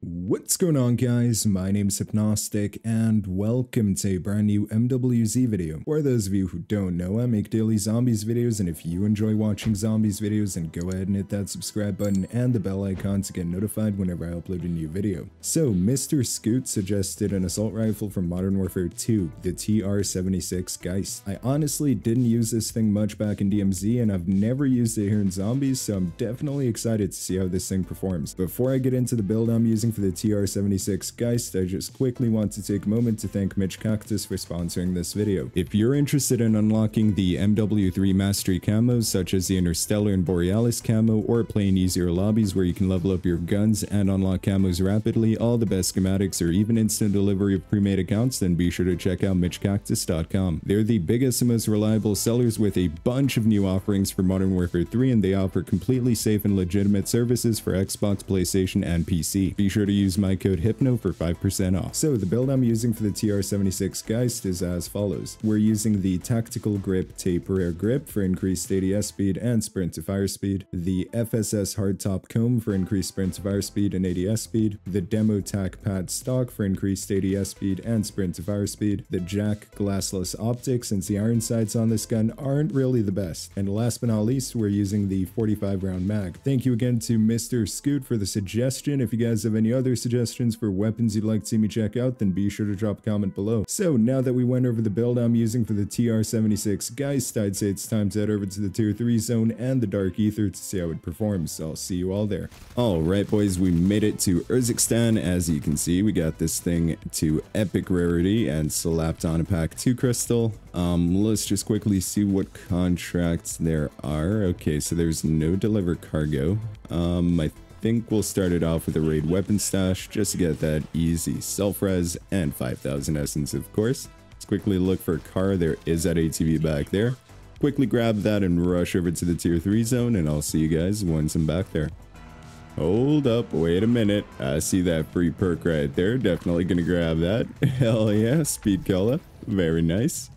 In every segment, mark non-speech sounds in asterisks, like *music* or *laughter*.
What's going on guys, my name is Hypnostic and welcome to a brand new MWZ video. For those of you who don't know, I make daily zombies videos and if you enjoy watching zombies videos then go ahead and hit that subscribe button and the bell icon to get notified whenever I upload a new video. So Mr. Scoot suggested an assault rifle from Modern Warfare 2, the TR-76 Geist. I honestly didn't use this thing much back in DMZ and I've never used it here in zombies so I'm definitely excited to see how this thing performs. Before I get into the build I'm using for the TR76 Geist, I just quickly want to take a moment to thank Mitch Cactus for sponsoring this video. If you're interested in unlocking the MW3 Mastery camos such as the Interstellar and Borealis camo or playing easier lobbies where you can level up your guns and unlock camos rapidly, all the best schematics or even instant delivery of pre-made accounts, then be sure to check out MitchCactus.com. They're the biggest and most reliable sellers with a bunch of new offerings for Modern Warfare 3 and they offer completely safe and legitimate services for Xbox, PlayStation, and PC. Be sure to use my code HYPNO for 5% off. So the build I'm using for the TR76 Geist is as follows. We're using the Tactical Grip Taper Air Grip for increased ADS speed and sprint to fire speed, the FSS Hardtop Comb for increased sprint to fire speed and ADS speed, the Demo Tac Pad Stock for increased ADS speed and sprint to fire speed, the JAK Glassless Optics since the iron sights on this gun aren't really the best, and last but not least we're using the 45 round mag. Thank you again to Mr. Scoot for the suggestion. If you guys have any other suggestions for weapons you'd like to see me check out, then be sure to drop a comment below. So now that we went over the build I'm using for the TR-76 Geist, I'd say it's time to head over to the tier 3 zone and the Dark Aether to see how it performs. So I'll see you all there. Alright boys, we made it to Urzikstan. As you can see, we got this thing to epic rarity and slapped on a pack 2 crystal. Um, let's just quickly see what contracts there are. Okay, so there's no deliver cargo. Um, I think we'll start it off with a raid weapon stash just to get that easy self-res and 5000 essence of course. Let's quickly look for a car. There is that ATV back there. Quickly grab that and rush over to the tier 3 zone and I'll see you guys once I'm back there. Hold up, wait a minute. I see that free perk right there. Definitely gonna grab that. *laughs* Hell yeah, speed cola. Very nice.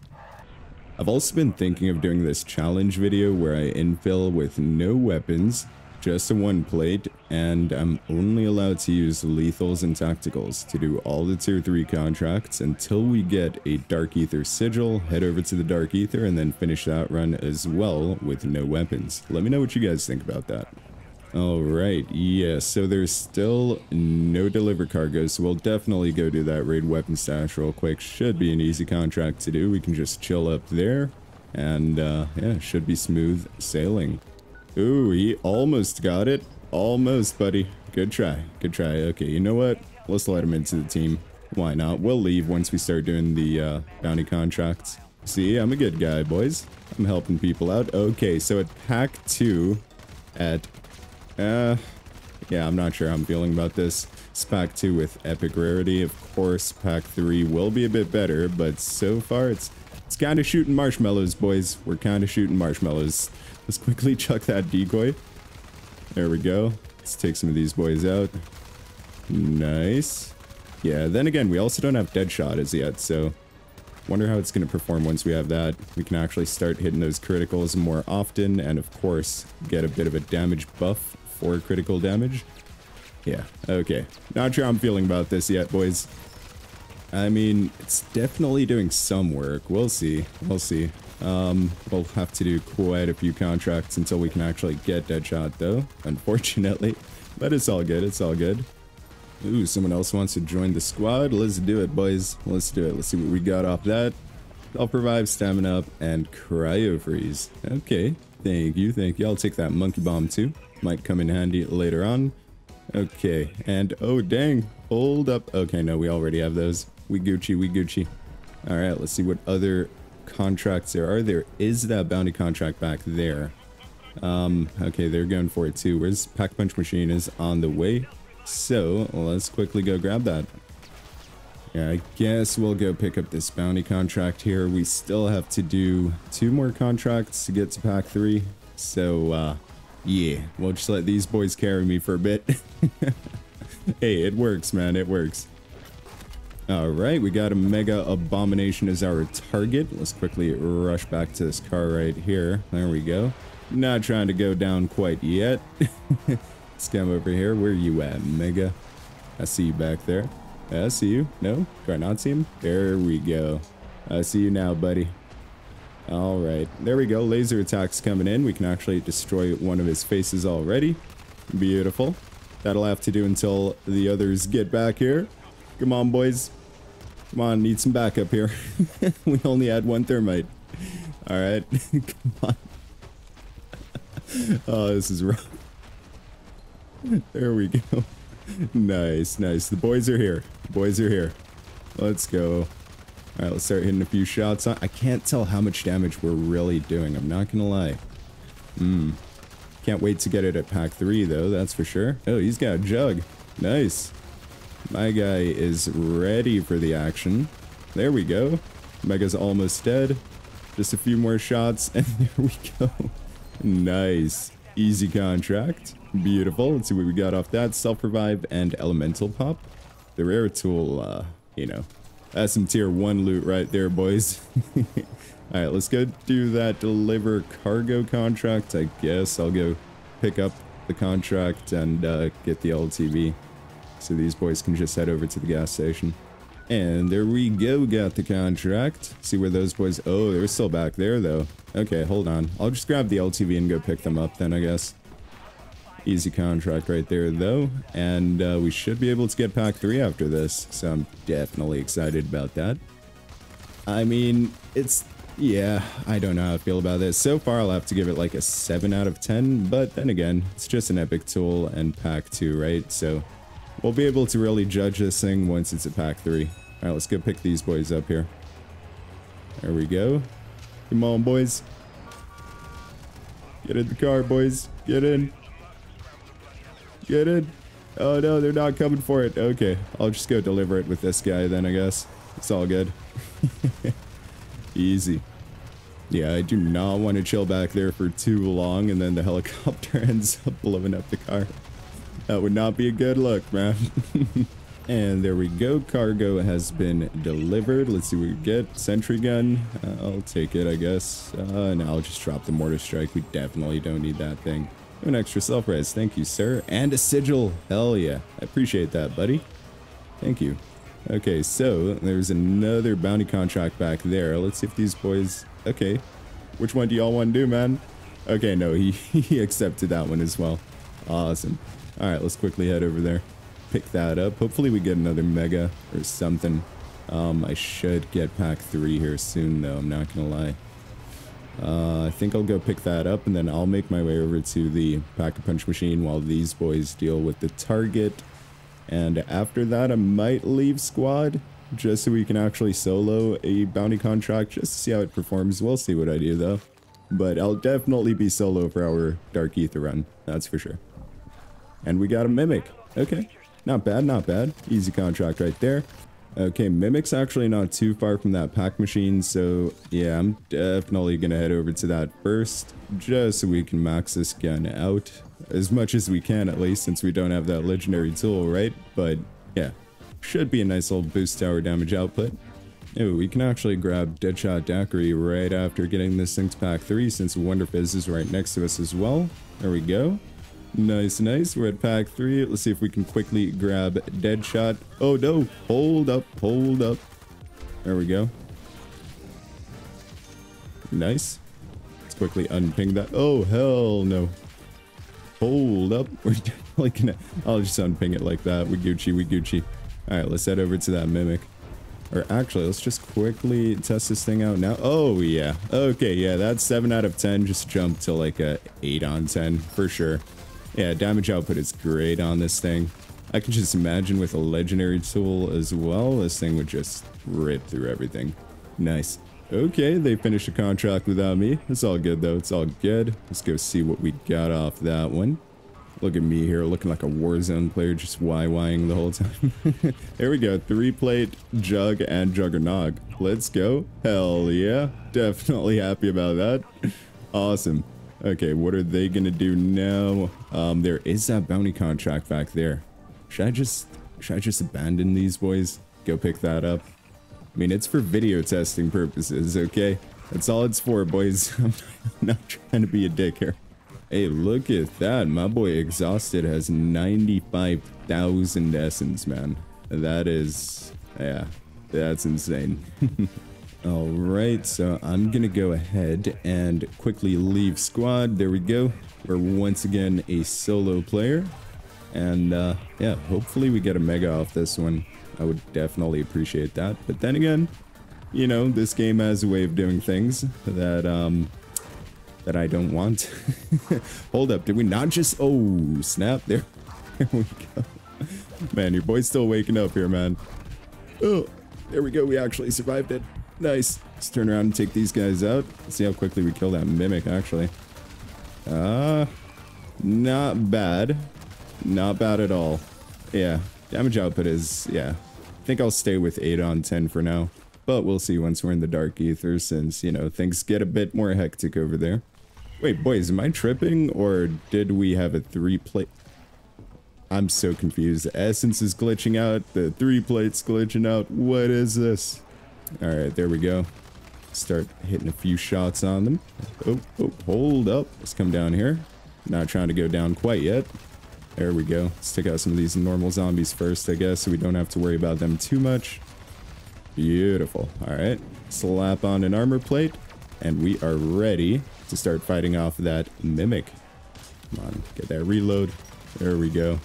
I've also been thinking of doing this challenge video where I infill with no weapons just one plate, and I'm only allowed to use lethals and tacticals to do all the tier 3 contracts until we get a Dark Aether sigil, head over to the Dark Aether, and then finish that run as well with no weapons. Let me know what you guys think about that. Alright, yeah, so there's still no deliver cargo, so we'll definitely go do that raid weapon stash real quick. Should be an easy contract to do. We can just chill up there, and uh, yeah, should be smooth sailing. Ooh, he almost got it. Almost, buddy. Good try. Good try. Okay, you know what? Let's let him into the team. Why not? We'll leave once we start doing the uh, bounty contracts. See, I'm a good guy, boys. I'm helping people out. Okay, so at pack 2, at... Uh, yeah, I'm not sure how I'm feeling about this. It's pack 2 with epic rarity. Of course, pack 3 will be a bit better, but so far it's it's kind of shooting marshmallows, boys. We're kind of shooting marshmallows. Let's quickly chuck that decoy. There we go. Let's take some of these boys out. Nice. Yeah, then again, we also don't have Deadshot as yet, so... Wonder how it's going to perform once we have that. We can actually start hitting those criticals more often, and of course, get a bit of a damage buff for critical damage. Yeah, okay. Not sure I'm feeling about this yet, boys. I mean, it's definitely doing some work. We'll see. We'll see. Um, we'll have to do quite a few contracts until we can actually get Deadshot, though, unfortunately. *laughs* But it's all good, it's all good. Ooh, someone else wants to join the squad. Let's do it, boys. Let's do it. Let's see what we got off that. I'll provide stamina up and cryo freeze. Okay, thank you, thank you. I'll take that monkey bomb too. Might come in handy later on. Okay, and oh dang, hold up. Okay, no, we already have those. We Gucci, we Gucci. All right, let's see what other contracts there are. There is that bounty contract back there. Um, okay, they're going for it too. Where's Pack Punch Machine is on the way. So let's quickly go grab that. Yeah, I guess we'll go pick up this bounty contract here. We still have to do two more contracts to get to pack three. So, uh, yeah, we'll just let these boys carry me for a bit. *laughs* hey, it works, man. It works. Alright, we got a Mega Abomination as our target. Let's quickly rush back to this car right here. There we go. Not trying to go down quite yet. *laughs* Let's come over here. Where are you at, Mega? I see you back there. I see you. No? Do I not see him? There we go. I see you now, buddy. All right. There we go. Laser attacks coming in. We can actually destroy one of his faces already. Beautiful. That'll have to do until the others get back here. Come on, boys. Come on, need some backup here. *laughs* we only had one thermite. All right. *laughs* Come on. *laughs* oh, this is rough. There we go. Nice, nice. The boys are here. The boys are here. Let's go. All right, let's start hitting a few shots. I can't tell how much damage we're really doing. I'm not gonna lie. Hmm. Can't wait to get it at pack three, though. That's for sure. Oh, he's got a jug. Nice. My guy is ready for the action. There we go. Mega's almost dead. Just a few more shots, *laughs* and there we go. Nice. Easy contract. Beautiful. Let's see what we got off that. Self-revive and elemental pop. The rare tool, uh, you know, that's some tier 1 loot right there, boys. *laughs* Alright, let's go do that deliver cargo contract. I guess I'll go pick up the contract and uh, get the LTV. So these boys can just head over to the gas station. And there we go, got the contract. See where those boys... Oh, they're still back there, though. Okay, hold on. I'll just grab the LTV and go pick them up then, I guess. Easy contract right there, though. And uh, we should be able to get pack 3 after this. So I'm definitely excited about that. I mean, it's... Yeah, I don't know how I feel about this. So far, I'll have to give it like a 7 out of 10. But then again, it's just an epic tool and pack 2, right? So we'll be able to really judge this thing once it's at pack 3. Alright, let's go pick these boys up here. There we go. Come on, boys. Get in the car, boys. Get in. Get in. Oh no, they're not coming for it. Okay, I'll just go deliver it with this guy then, I guess. It's all good. *laughs* Easy. Yeah, I do not want to chill back there for too long and then the *laughs* helicopter *laughs* ends up blowing up the car. That would not be a good look, man. *laughs* and there we go. Cargo has been delivered. Let's see what we get. Sentry gun. Uh, I'll take it, I guess. Uh, and I'll just drop the mortar strike. We definitely don't need that thing. An extra self-res. Thank you, sir. And a sigil. Hell yeah. I appreciate that, buddy. Thank you. Okay, so there's another bounty contract back there. Let's see if these boys... Okay. Which one do y'all want to do, man? Okay, no, he, *laughs* he accepted that one as well. Awesome. Alright, let's quickly head over there. Pick that up. Hopefully we get another mega or something. Um, I should get pack 3 here soon, though. I'm not gonna lie. Uh, I think I'll go pick that up and then I'll make my way over to the pack-a-punch machine while these boys deal with the target. And after that, I might leave squad just so we can actually solo a bounty contract just to see how it performs. We'll see what I do though. But I'll definitely be solo for our Dark Aether run, that's for sure. And we got a Mimic. Okay, not bad, not bad. Easy contract right there. Okay, Mimic's actually not too far from that pack machine, so yeah, I'm definitely gonna head over to that first, just so we can max this gun out, as much as we can at least, since we don't have that legendary tool, right? But yeah, should be a nice little boost to our damage output. Oh, we can actually grab Deadshot Daiquiri right after getting this thing to pack 3, since Wonder Fizz is right next to us as well. There we go. Nice, nice. We're at pack three. Let's see if we can quickly grab Deadshot. Oh, no. Hold up. Hold up. There we go. Nice. Let's quickly unping that. Oh, hell no. Hold up. *laughs* We're definitely gonna... I'll just unping it like that. We Gucci, we Gucci. Alright, let's head over to that Mimic. Or actually, let's just quickly test this thing out now. Oh, yeah. Okay, yeah, that's 7 out of 10. Just jump to like a 8 on 10 for sure. Yeah, damage output is great on this thing. I can just imagine with a legendary tool as well, this thing would just rip through everything. Nice. Okay, they finished a contract without me. It's all good though, it's all good. Let's go see what we got off that one. Look at me here, looking like a Warzone player, just YYing the whole time. *laughs* there we go, three plate, jug, and juggernog. Let's go. Hell yeah. Definitely happy about that. awesome. Okay, what are they gonna do now? Um, there is that bounty contract back there. Should I just, should I just abandon these boys? Go pick that up? I mean, it's for video testing purposes, okay? That's all it's for, boys. *laughs* I'm not trying to be a dick here. Hey, look at that. My boy Exhausted has 95,000 essence, man. That is, yeah, that's insane. *laughs* All right, so I'm going to go ahead and quickly leave squad. There we go. We're once again a solo player. And uh, yeah, hopefully we get a mega off this one. I would definitely appreciate that. But then again, you know, this game has a way of doing things that um that I don't want. *laughs* Hold up, did we not just oh snap there? *laughs* There we go. Man, your boy's still waking up here, man. Oh, there we go. We actually survived it. Nice. Let's turn around and take these guys out. Let's see how quickly we kill that mimic, actually. Uh, not bad. Not bad at all. Yeah, damage output is, yeah. I think I'll stay with 8 on 10 for now. But we'll see once we're in the Dark Aether since, you know, things get a bit more hectic over there. Wait, boys, am I tripping or did we have a three plate? I'm so confused. The essence is glitching out. The three plates glitching out. What is this? All right, there we go. Start hitting a few shots on them. Oh, oh, hold up. Let's come down here. Not trying to go down quite yet. There we go. Let's take out some of these normal zombies first, I guess, so we don't have to worry about them too much. Beautiful. All right. Slap on an armor plate, and we are ready to start fighting off that mimic. Come on, get that reload. There we go.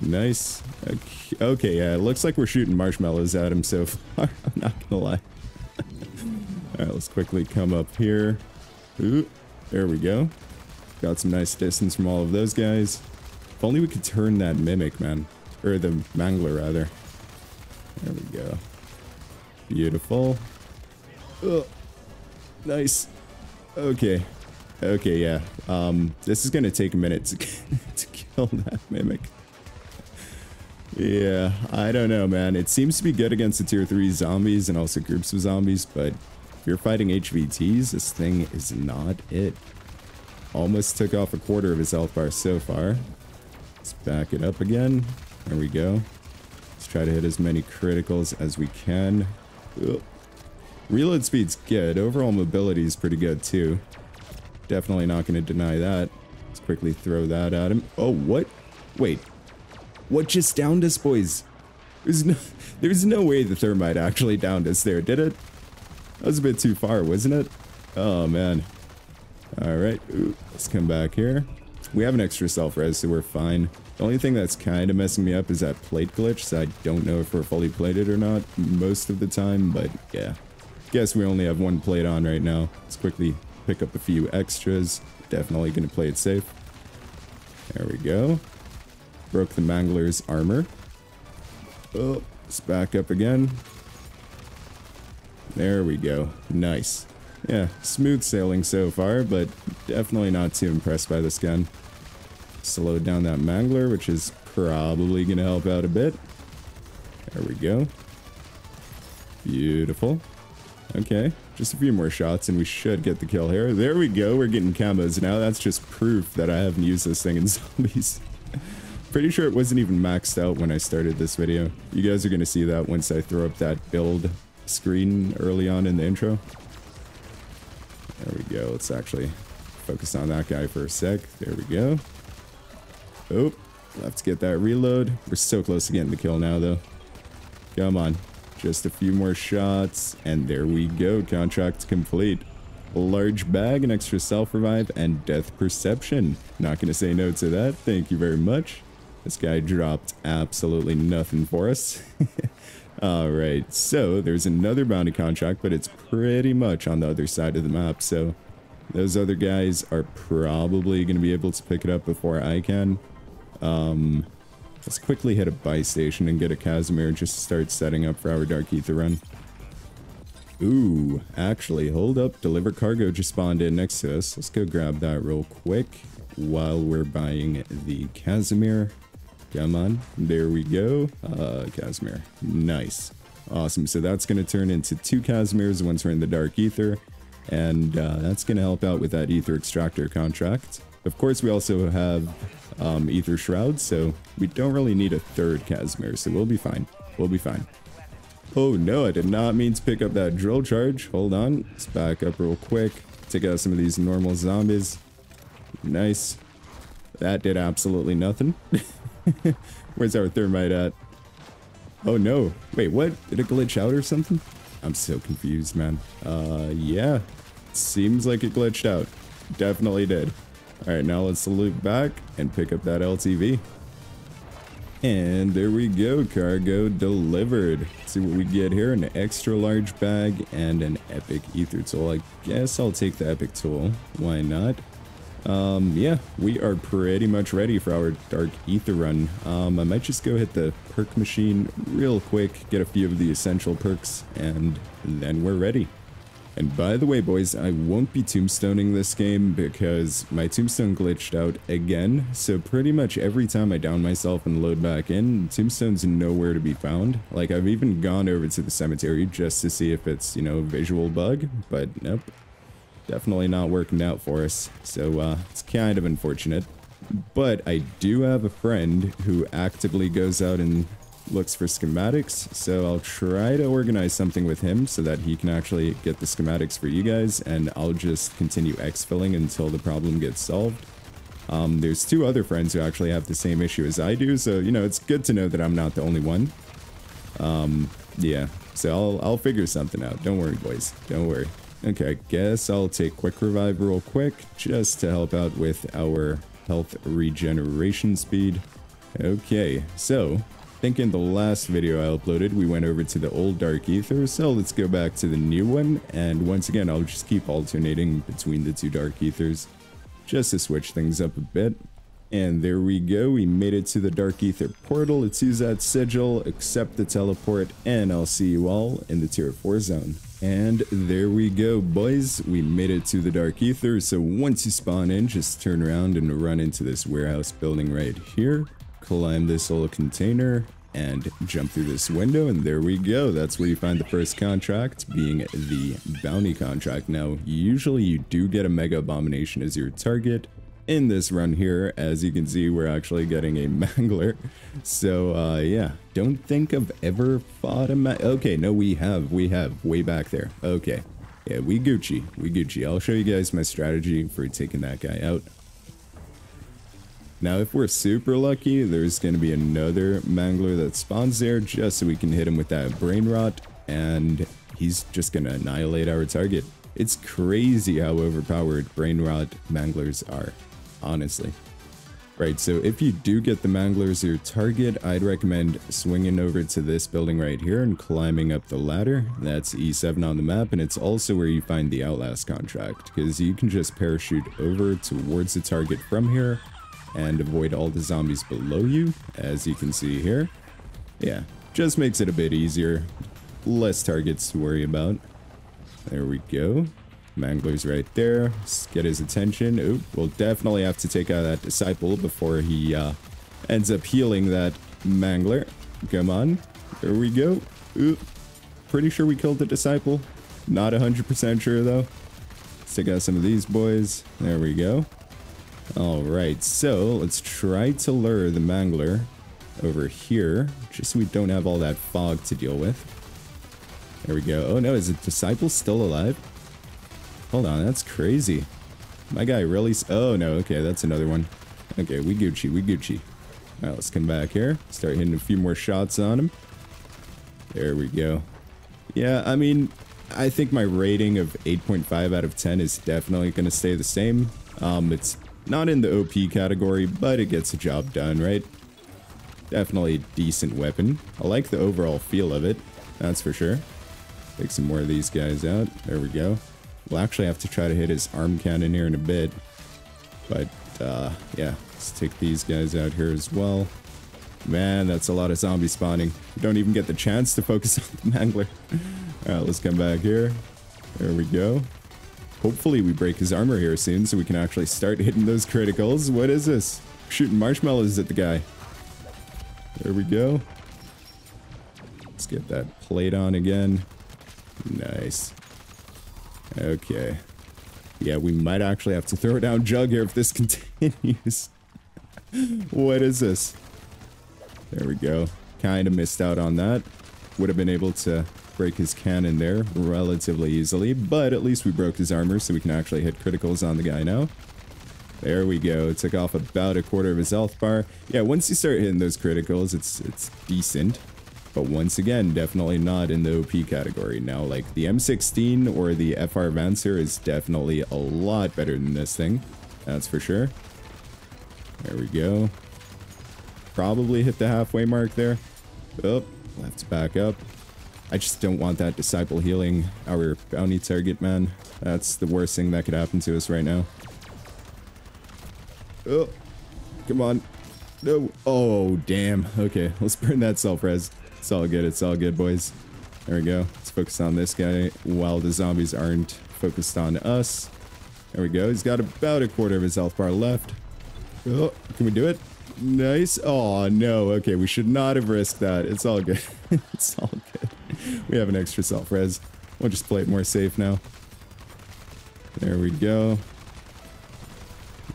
Nice. Okay, okay, yeah, it looks like we're shooting marshmallows at him so *laughs* far. I'm not gonna lie. *laughs* Alright, let's quickly come up here. Ooh, there we go. Got some nice distance from all of those guys. If only we could turn that mimic, man. Or the mangler, rather. There we go. Beautiful. Oh, nice. Okay. Okay, yeah. Um, this is gonna take a minute to, *laughs* to kill that mimic. Yeah, I don't know, man. It seems to be good against the tier 3 zombies and also groups of zombies, but if you're fighting HVTs, this thing is not it. Almost took off a quarter of his health bar so far. Let's back it up again. There we go. Let's try to hit as many criticals as we can. Ugh. Reload speed's good. Overall mobility is pretty good too. Definitely not going to deny that. Let's quickly throw that at him. Oh, what? Wait, what just downed us, boys? There's no, there's no way the thermite actually downed us there, did it? That was a bit too far, wasn't it? Oh, man. Alright, let's come back here. We have an extra self-res, so we're fine. The only thing that's kind of messing me up is that plate glitch, so I don't know if we're fully plated or not most of the time, but yeah. Guess we only have one plate on right now. Let's quickly pick up a few extras. Definitely going to play it safe. There we go. Broke the Mangler's armor. Oh, let's back up again. There we go. Nice. Yeah, smooth sailing so far, but definitely not too impressed by this gun. Slowed down that Mangler, which is probably going to help out a bit. There we go. Beautiful. Okay, just a few more shots and we should get the kill here. There we go, we're getting camos now. That's just proof that I haven't used this thing in *laughs* zombies. Pretty sure it wasn't even maxed out when I started this video. You guys are going to see that once I throw up that build screen early on in the intro. There we go. Let's actually focus on that guy for a sec. There we go. Oh, let's get that reload. We're so close to getting the kill now, though. Come on. Just a few more shots, and there we go. Contract complete. Large bag, an extra self-revive, and death perception. Not going to say no to that. Thank you very much. This guy dropped absolutely nothing for us. *laughs* Alright, so there's another bounty contract, but it's pretty much on the other side of the map, so those other guys are probably going to be able to pick it up before I can. Um, let's quickly hit a buy station and get a Kazimir just to start setting up for our Dark Aether run. Ooh, actually, hold up. Deliver cargo just spawned in next to us. Let's go grab that real quick while we're buying the Kazimir. Come on. There we go. Uh, Kazimir. Nice. Awesome. So that's going to turn into two Kazimirs once we're in the Dark Aether. And uh, that's going to help out with that Aether Extractor contract. Of course, we also have um, Aether Shroud, so we don't really need a third Kazimir, so we'll be fine. We'll be fine. Oh no, I did not mean to pick up that drill charge. Hold on. Let's back up real quick. Take out some of these normal zombies. Nice. That did absolutely nothing. *laughs* *laughs* Where's our thermite at? Oh no. Wait, what? Did it glitch out or something? I'm so confused, man. Uh, yeah. Seems like it glitched out. Definitely did. Alright, now let's loop back and pick up that LTV. And there we go, cargo delivered. Let's see what we get here, an extra large bag and an epic Aether tool. I guess I'll take the epic tool. Why not? Um, yeah, we are pretty much ready for our Dark Aether run. Um, I might just go hit the perk machine real quick, get a few of the essential perks, and then we're ready. And by the way, boys, I won't be tombstoning this game because my tombstone glitched out again. So pretty much every time I down myself and load back in, tombstone's nowhere to be found. Like, I've even gone over to the cemetery just to see if it's, you know, a visual bug, but nope definitely not working out for us. So uh, it's kind of unfortunate. But I do have a friend who actively goes out and looks for schematics, so I'll try to organize something with him so that he can actually get the schematics for you guys, and I'll just continue exfilling until the problem gets solved. Um, there's two other friends who actually have the same issue as I do, so, you know, it's good to know that I'm not the only one. Um, yeah, so I'll, I'll figure something out. Don't worry, boys. Don't worry. Okay, I guess I'll take Quick Revive real quick, just to help out with our health regeneration speed. Okay, so, I think in the last video I uploaded, we went over to the old Dark Aether, so let's go back to the new one, and once again, I'll just keep alternating between the two Dark Aethers, just to switch things up a bit. And there we go, we made it to the Dark Aether portal. Let's use that sigil, accept the teleport, and I'll see you all in the tier 4 zone. And there we go, boys. We made it to the Dark Aether, so once you spawn in, just turn around and run into this warehouse building right here. Climb this little container and jump through this window, and there we go. That's where you find the first contract, being the bounty contract. Now, usually you do get a Mega Abomination as your target, in this run here, as you can see, we're actually getting a *laughs* Mangler. So, uh, yeah, don't think I've ever fought a ma- Okay, no, we have, we have, way back there. Okay, yeah, we Gucci, we Gucci. I'll show you guys my strategy for taking that guy out. Now, if we're super lucky, there's going to be another Mangler that spawns there just so we can hit him with that Brain Rot, and he's just going to annihilate our target. It's crazy how overpowered Brain Rot Manglers are honestly. Right, so if you do get the Mangler as your target, I'd recommend swinging over to this building right here and climbing up the ladder. That's E7 on the map, and it's also where you find the Outlast contract, because you can just parachute over towards the target from here and avoid all the zombies below you, as you can see here. Yeah, just makes it a bit easier. Less targets to worry about. There we go. Mangler's right there. Let's get his attention. Oop, we'll definitely have to take out that Disciple before he uh, ends up healing that Mangler. Come on. There we go. Oop. Pretty sure we killed the Disciple. Not 100% sure, though. Let's take out some of these boys. There we go. Alright, so let's try to lure the Mangler over here, just so we don't have all that fog to deal with. There we go. Oh no, is the Disciple still alive? Hold on, that's crazy. My guy really... Oh, no, okay, that's another one. Okay, we Gucci, we Gucci. Alright, let's come back here. Start hitting a few more shots on him. There we go. Yeah, I mean, I think my rating of 8.5 out of 10 is definitely going to stay the same. Um, it's not in the OP category, but it gets the job done, right? Definitely a decent weapon. I like the overall feel of it, that's for sure. Take some more of these guys out. There we go. We'll actually have to try to hit his arm cannon here in a bit. But, uh, yeah, let's take these guys out here as well. Man, that's a lot of zombie spawning. We don't even get the chance to focus *laughs* on the Mangler. Alright, let's come back here. There we go. Hopefully we break his armor here soon so we can actually start hitting those criticals. What is this? Shooting marshmallows at the guy. There we go. Let's get that plate on again. Nice. Okay. Yeah, we might actually have to throw down Jug here if this *laughs* continues. what is this? There we go. Kind of missed out on that. Would have been able to break his cannon there relatively easily, but at least we broke his armor so we can actually hit criticals on the guy now. There we go. Took off about a quarter of his health bar. Yeah, once you start hitting those criticals, it's it's decent. But once again, definitely not in the OP category. Now, like, the M16 or the FR Advancer is definitely a lot better than this thing. That's for sure. There we go. Probably hit the halfway mark there. Oh, let's back up. I just don't want that Disciple healing our bounty target, man. That's the worst thing that could happen to us right now. Oh, come on. No. Oh, damn. Okay, let's burn that self-res. It's all good. It's all good, boys. There we go. Let's focus on this guy while the zombies aren't focused on us. There we go. He's got about a quarter of his health bar left. Oh, can we do it? Nice. Oh, no. Okay, we should not have risked that. It's all good. *laughs* it's all good. We have an extra self-res. We'll just play it more safe now. There we go.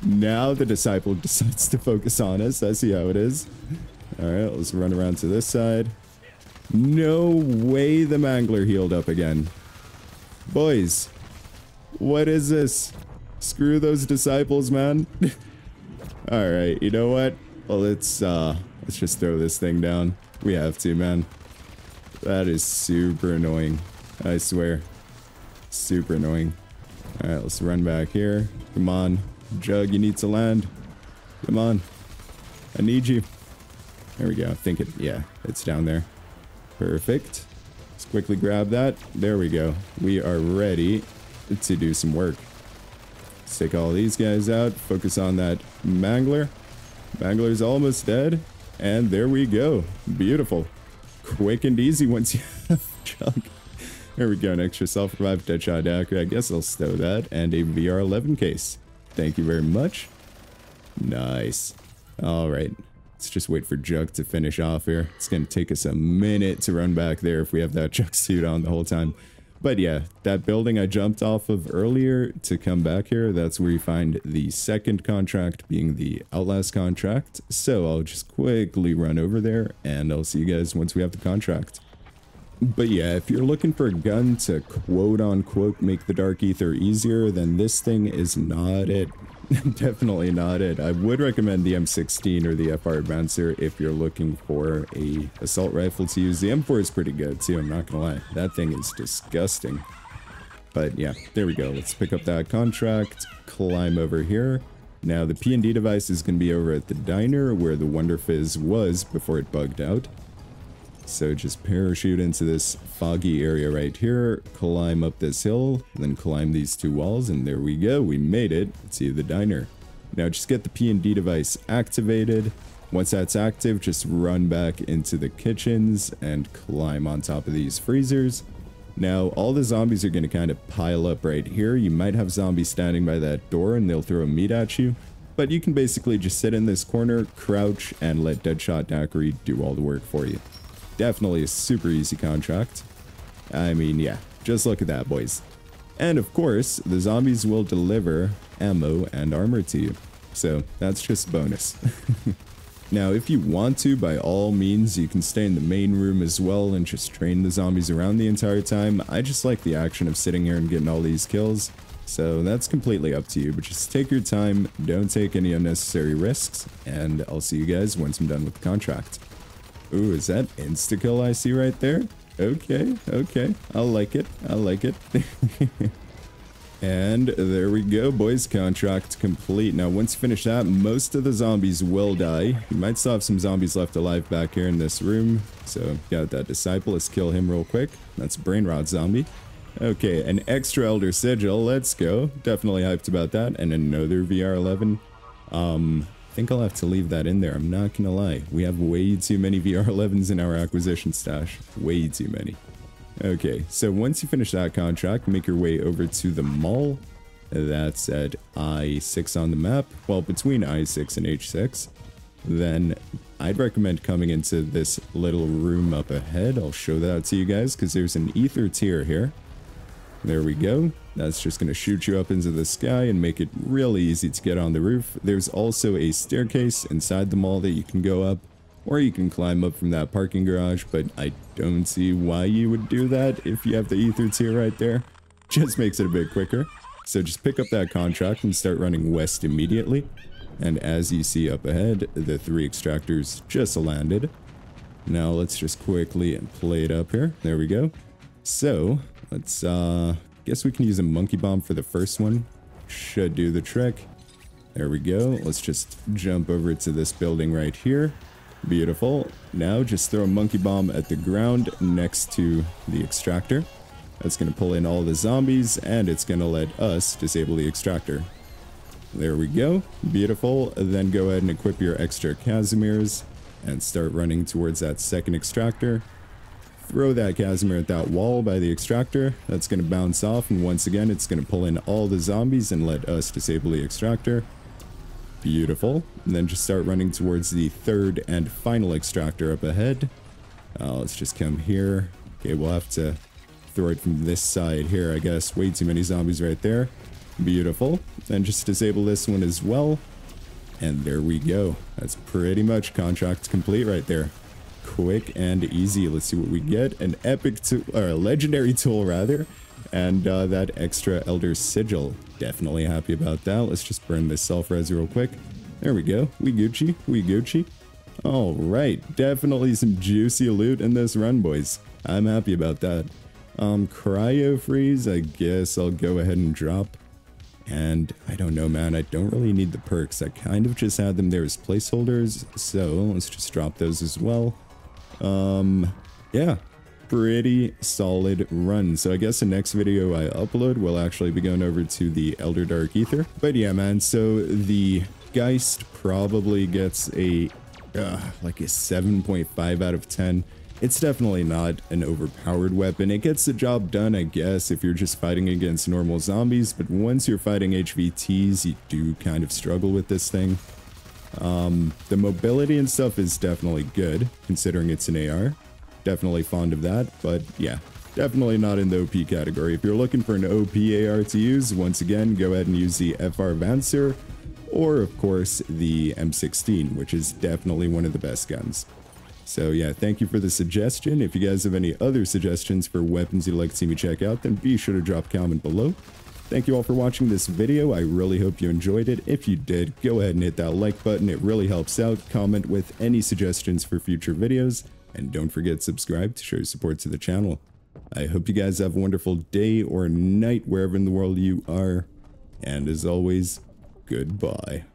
Now the disciple *laughs* decides to focus on us. I see how it is. Alright, let's run around to this side. No way the Mangler healed up again. Boys, what is this? Screw those disciples, man. *laughs* Alright, you know what? Well, let's, uh, let's just throw this thing down. We have to, man. That is super annoying. I swear. Super annoying. Alright, let's run back here. Come on. Jug, you need to land. Come on. I need you. There we go. I think it, yeah, it's down there. Perfect. Let's quickly grab that. There we go. We are ready to do some work. Let's take all these guys out. Focus on that Mangler. Mangler's almost dead. And there we go. Beautiful. Quick and easy once you *laughs* have Jug. There we go. An extra self-revive Deadshot Daiquiri. I guess I'll stow that. And a VR11 case. Thank you very much. Nice. All right. Let's just wait for Jug to finish off here. It's going to take us a minute to run back there if we have that *laughs* Jug suit on the whole time. But yeah, that building I jumped off of earlier to come back here, that's where you find the second contract being the Outlast contract. So I'll just quickly run over there and I'll see you guys once we have the contract. But yeah, if you're looking for a gun to quote unquote make the Dark Aether easier, then this thing is not it. *laughs* Definitely not it. I would recommend the M16 or the FR Advancer if you're looking for a assault rifle to use. The M4 is pretty good too, I'm not gonna lie. That thing is disgusting. But yeah, there we go. Let's pick up that contract, climb over here. Now the P&D device is to be over at the diner where the Wonder Fizz was before it bugged out. So just parachute into this foggy area right here, climb up this hill, then climb these two walls, and there we go, we made it See the diner. Now just get the P&D device activated. Once that's active, just run back into the kitchens and climb on top of these freezers. Now, all the zombies are going to kind of pile up right here. You might have zombies standing by that door and they'll throw meat at you. But you can basically just sit in this corner, crouch, and let Deadshot Daiquiri do all the work for you. Definitely a super easy contract. I mean, yeah, just look at that, boys. And of course, the zombies will deliver ammo and armor to you. So that's just bonus. *laughs* now, if you want to, by all means, you can stay in the main room as well and just train the zombies around the entire time. I just like the action of sitting here and getting all these kills. So that's completely up to you, but just take your time, don't take any unnecessary risks, and I'll see you guys once I'm done with the contract. Ooh, is that insta-kill I see right there? Okay, okay. I like it. I like it. *laughs* and there we go, boys. Contract complete. Now, once you finish that, most of the zombies will die. You might still have some zombies left alive back here in this room. So, got that Disciple. Let's kill him real quick. That's Brain Rot Zombie. Okay, an extra Elder Sigil. Let's go. Definitely hyped about that. And another VR11. Um, think I'll have to leave that in there. I'm not gonna lie. We have way too many VR11s in our acquisition stash. Way too many. Okay, so once you finish that contract, make your way over to the mall. That's at I6 on the map. Well, between I6 and H6. Then I'd recommend coming into this little room up ahead. I'll show that to you guys because there's an Aether tier here. There we go. That's just going to shoot you up into the sky and make it really easy to get on the roof. There's also a staircase inside the mall that you can go up, or you can climb up from that parking garage, but I don't see why you would do that if you have the Aether tier right there. Just makes it a bit quicker. So just pick up that contract and start running west immediately. And as you see up ahead, the three extractors just landed. Now let's just quickly play it up here. There we go. So let's, uh, guess we can use a monkey bomb for the first one. Should do the trick. There we go. Let's just jump over to this building right here. Beautiful. Now just throw a monkey bomb at the ground next to the extractor. That's going to pull in all the zombies and it's going to let us disable the extractor. There we go. Beautiful. Then go ahead and equip your extra Kazimirs and start running towards that second extractor. Throw that Kazimir at that wall by the extractor. That's going to bounce off and once again it's going to pull in all the zombies and let us disable the extractor. Beautiful. And then just start running towards the third and final extractor up ahead. Uh, let's just come here. Okay, we'll have to throw it from this side here, I guess. Way too many zombies right there. Beautiful. Then just disable this one as well. And there we go. That's pretty much contract complete right there. Quick and easy. Let's see what we get. An epic tool, or a legendary tool rather. And uh, that extra Elder Sigil. Definitely happy about that. Let's just burn this self-res real quick. There we go. We Gucci. We Gucci. Alright. Definitely some juicy loot in this run, boys. I'm happy about that. Um, Cryo Freeze, I guess I'll go ahead and drop. And I don't know, man. I don't really need the perks. I kind of just had them there as placeholders. So let's just drop those as well. Um, yeah, pretty solid run. So I guess the next video I upload will actually be going over to the Elder Dark Aether. But yeah, man, so the Geist probably gets a, uh, like a 7.5 out of 10. It's definitely not an overpowered weapon. It gets the job done, I guess, if you're just fighting against normal zombies, but once you're fighting HVTs, you do kind of struggle with this thing. Um, the mobility and stuff is definitely good, considering it's an AR. Definitely fond of that, but yeah, definitely not in the OP category. If you're looking for an OP AR to use, once again, go ahead and use the FR Vancer, or of course, the M16, which is definitely one of the best guns. So yeah, thank you for the suggestion. If you guys have any other suggestions for weapons you'd like to see me check out, then be sure to drop a comment below. Thank you all for watching this video. I really hope you enjoyed it. If you did, go ahead and hit that like button. It really helps out. Comment with any suggestions for future videos. And don't forget subscribe to show your support to the channel. I hope you guys have a wonderful day or night wherever in the world you are. And as always, goodbye.